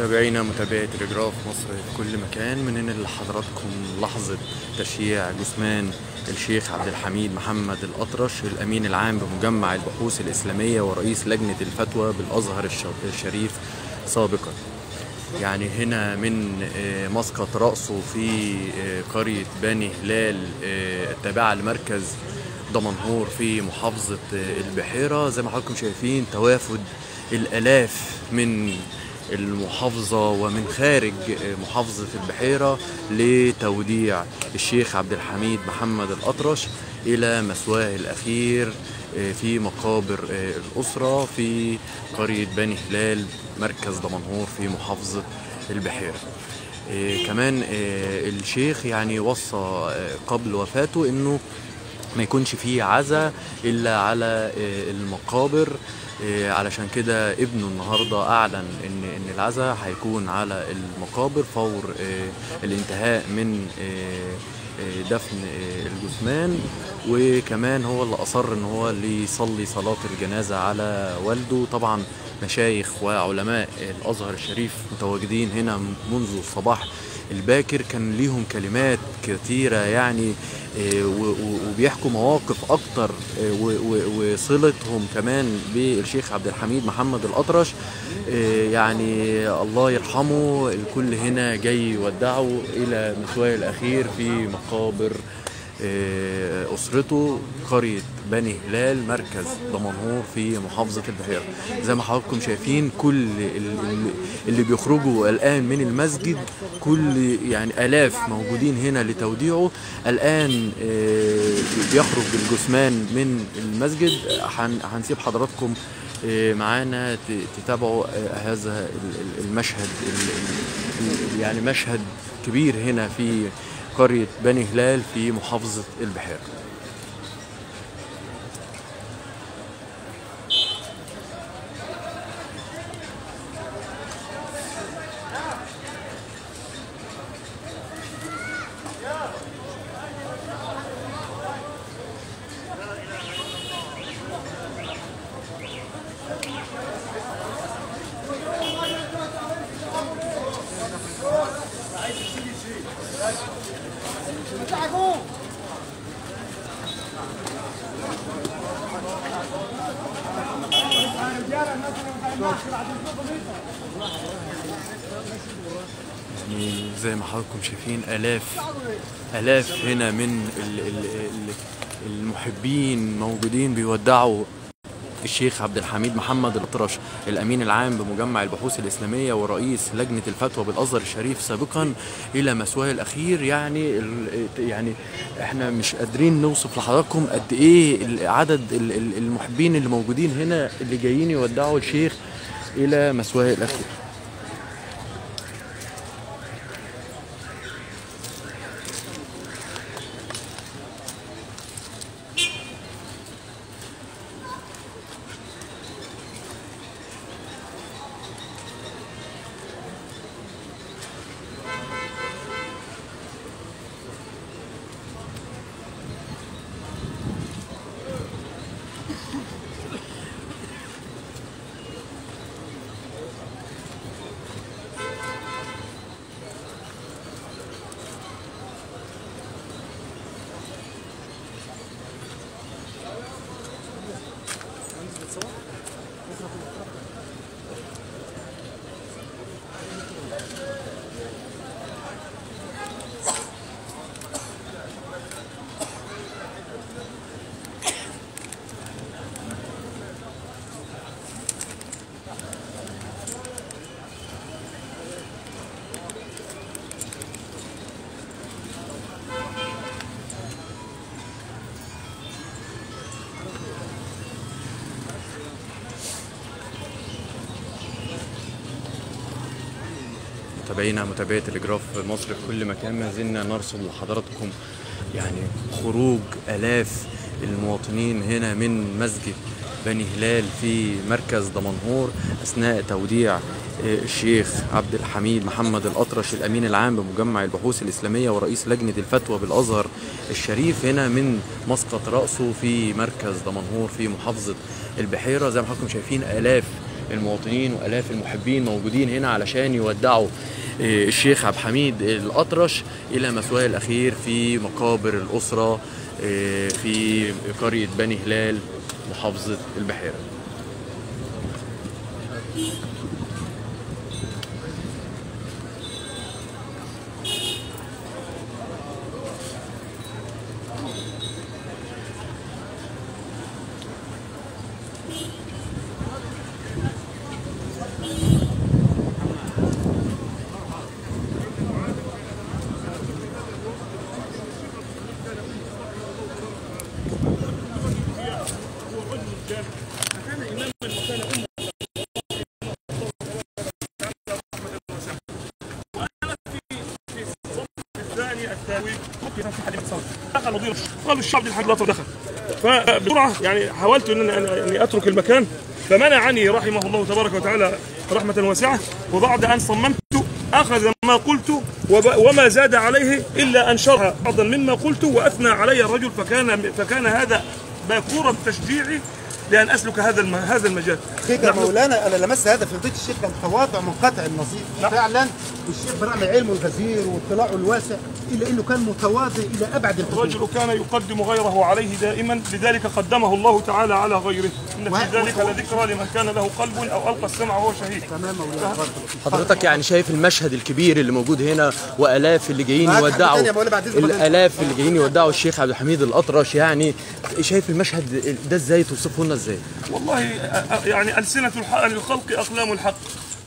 متابعينا متابعي تلجراف مصر في كل مكان. من هنا لحضراتكم لحظة تشييع جثمان الشيخ عبد الحميد محمد الأطرش الأمين العام بمجمع البحوث الإسلامية ورئيس لجنة الفتوى بالأزهر الش- الشريف سابقا. يعني هنا من آه، مسقط رأسه في آه، قرية بني هلال آه، التابعة لمركز دمنهور في محافظة البحيرة. زي ما حضراتكم شايفين توافد الآلاف من المحافظة ومن خارج محافظة البحيرة لتوديع الشيخ عبد الحميد محمد الأطرش إلى مثواه الأخير آه، في مقابر آه، الأسرة في قرية بني هلال مركز دمنهور في محافظة البحيرة. آه، كمان الشيخ يعني وصى قبل وفاته إنه ما يكونش فيه عزا إلا على المقابر. علشان كده ابنه النهارده أعلن إن إن العزا هيكون على المقابر فور آه، الانتهاء من آه، دفن الجثمان. وكمان هو اللي أصر إن هو اللي يصلي صلاة الجنازة على والده. طبعا مشايخ وعلماء الأزهر الشريف متواجدين هنا منذ الصباح الباكر كان ليهم كلمات كثيرة يعني آه، وبيحكوا مواقف أكتر آه، وصلتهم كمان بالشيخ عبد الحميد محمد الأطرش. آه، يعني الله يرحمه الكل هنا جاي يودعه إلى مثواه الأخير في مقابر آه، أسرته قرية بني هلال مركز دمنهور في محافظة البحيرة. زي ما حضراتكم شايفين كل ال- ال- اللي بيخرجوا الآن من المسجد كل يعني آلاف موجودين هنا لتوديعه. الآن آه، بيخرج الجثمان من المسجد. هن- هنسيب حضراتكم آه، معانا تتابعوا هذا ال- ال- المشهد ال- ال- ال- يعني مشهد كبير هنا في قرية بني هلال في محافظة البحيرة. يعني زي ما حضراتكم شايفين آلاف آلاف هنا من ال- ال- ال- المحبين موجودين بيودعوا الشيخ عبد الحميد محمد الأطرش الأمين العام بمجمع البحوث الإسلامية ورئيس لجنة الفتوى بالأزهر الشريف سابقا إلى مثواه الأخير. يعني يعني إحنا مش قادرين نوصف لحضراتكم قد إيه عدد ال- ال- المحبين اللي موجودين هنا اللي جايين يودعوا الشيخ إلى مثواه الأخير. متابعينا متابعي تلجراف مصر في كل مكان. ما زلنا نرصد لحضراتكم يعني خروج آلاف المواطنين هنا من مسجد بني هلال في مركز دمنهور أثناء توديع آه، الشيخ عبد الحميد محمد الأطرش الأمين العام بمجمع البحوث الإسلامية ورئيس لجنة الفتوى بالأزهر الشريف هنا من مسقط رأسه في مركز دمنهور في محافظة البحيرة. زي ما حضراتكم شايفين آلاف المواطنين وآلاف المحبين موجودين هنا علشان يودعوا آه، الشيخ عبد الحميد الأطرش إلى مثواه الأخير في مقابر الأسرة آه، في قرية بني هلال محافظة البحيرة. دخل قال الشعب دخل فبسرعة يعني حاولت إن اني أترك المكان. فمنعني رحمه الله تبارك وتعالى رحمة واسعة. وبعد أن صممت أخذ ما قلت وما زاد عليه إلا أن شرح بعضا مما قلت وأثنى علي الرجل فكان فكان هذا باكورا تشجيعي. لأن أسلك هذا الم- هذا المجال نحن- مولانا أنا لمست هذا في فضيلة الشيخ كان تواضع منقطع النظير نعم. فعلا الشيخ برغم علمه الغزير واطلاعه الواسع إلا أنه كان متواضع إلى أبعد الحدود الرجل كان يقدم غيره عليه دائما لذلك قدمه الله تعالى على غيره إن في ذلك لذكرى لمن كان له قلب أو ألقى السمع وهو شهيد تمام مولانا. حضرتك يعني شايف المشهد الكبير اللي موجود هنا وآلاف اللي جايين يودعوا؟ الآلاف اللي جايين يودعوا الشيخ عبد الحميد الأطرش يعني شايف المشهد ده إزاي توصفه لنا إزاي؟ والله يعني ألسنة الحق للخلق أقلام الحق.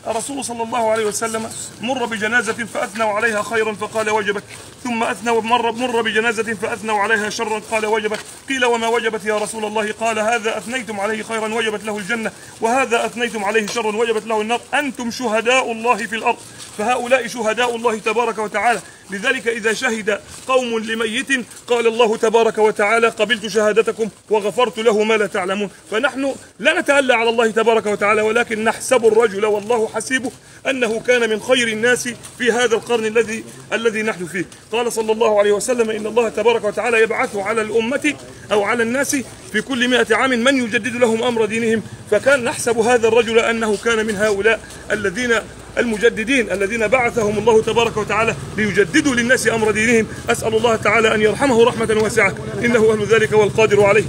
الرسول صلى الله عليه وسلم مر بجنازة فأثنوا عليها خيرا فقال وجبت ثم أثنوا مر مر بجنازة فأثنوا عليها شرا قال وجبت قيل وما وجبت يا رسول الله. قال هذا أثنيتم عليه خيرا وجبت له الجنة وهذا أثنيتم عليه شرا وجبت له النار. أنتم شهداء الله في الأرض فهؤلاء شهداء الله تبارك وتعالى. لذلك إذا شهد قوم لميت قال الله تبارك وتعالى قبلت شهادتكم وغفرت له ما لا تعلمون. فنحن لا نتألى على الله تبارك وتعالى ولكن نحسب الرجل والله حسيبه أنه كان من خير الناس في هذا القرن الذي الذي نحن فيه. قال صلى الله عليه وسلم إن الله تبارك وتعالى يبعث على الأمة أو على الناس في كل مئة عام من يجدد لهم أمر دينهم. فكان نحسب هذا الرجل أنه كان من هؤلاء الذين المجددين الذين بعثهم الله تبارك وتعالى ليجددوا للناس أمر دينهم. أسأل الله تعالى أن يرحمه رحمة واسعة. إنه أهل ذلك والقادر عليه.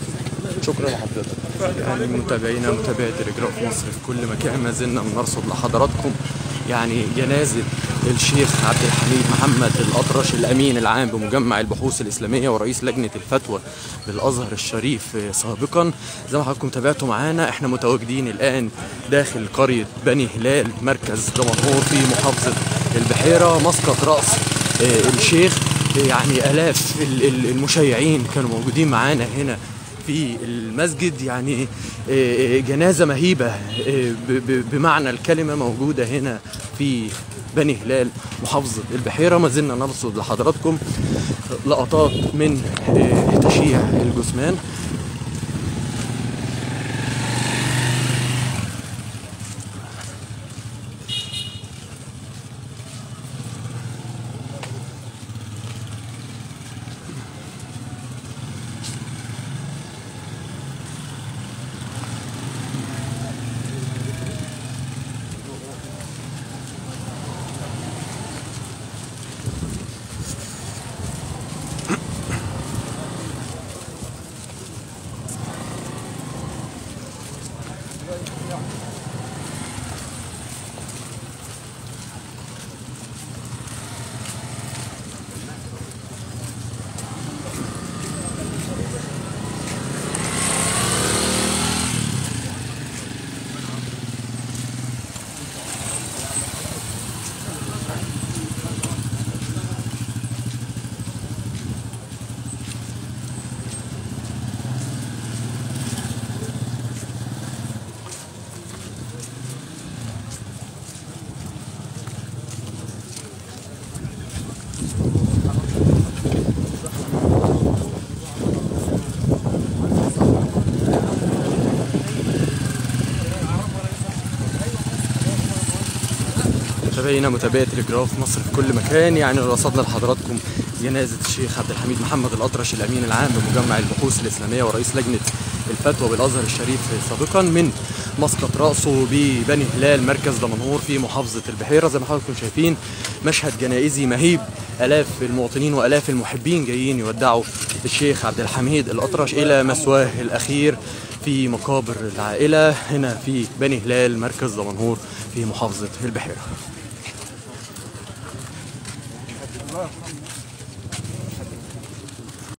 شكرا لحضرتك يعني متابعينا متابعي تلجراف مصر في كل مكان ما زلنا بنرصد لحضراتكم يعني جنازة الشيخ عبد الحميد محمد الأطرش الأمين العام بمجمع البحوث الإسلامية ورئيس لجنة الفتوى بالأزهر الشريف سابقا. زي ما حضراتكم تابعتوا معانا إحنا متواجدين الآن داخل قرية بني هلال مركز دمنهور في محافظة البحيرة. مسقط رأس آه، الشيخ يعني آلاف ال- ال- المشيعين كانوا موجودين معانا هنا في المسجد يعني آه، جنازة مهيبة آه، بمعنى الكلمة موجودة هنا في بني هلال محافظة البحيرة. ما زلنا نرصد لحضراتكم لقطات من آه، تشييع الجثمان. متابعينا متابعي تلجراف مصر في كل مكان. يعني رصدنا لحضراتكم جنازة الشيخ عبد الحميد محمد الأطرش الأمين العام بمجمع البحوث الإسلامية ورئيس لجنة الفتوى بالأزهر الشريف سابقا من مسقط رأسه ببني هلال مركز دمنهور في محافظة البحيرة. زي ما حضراتكم شايفين مشهد جنائزي مهيب. آلاف المواطنين وآلاف المحبين جايين يودعوا الشيخ عبد الحميد الأطرش إلى مسواه الأخير في مقابر العائلة هنا في بني هلال مركز دمنهور في محافظة البحيرة.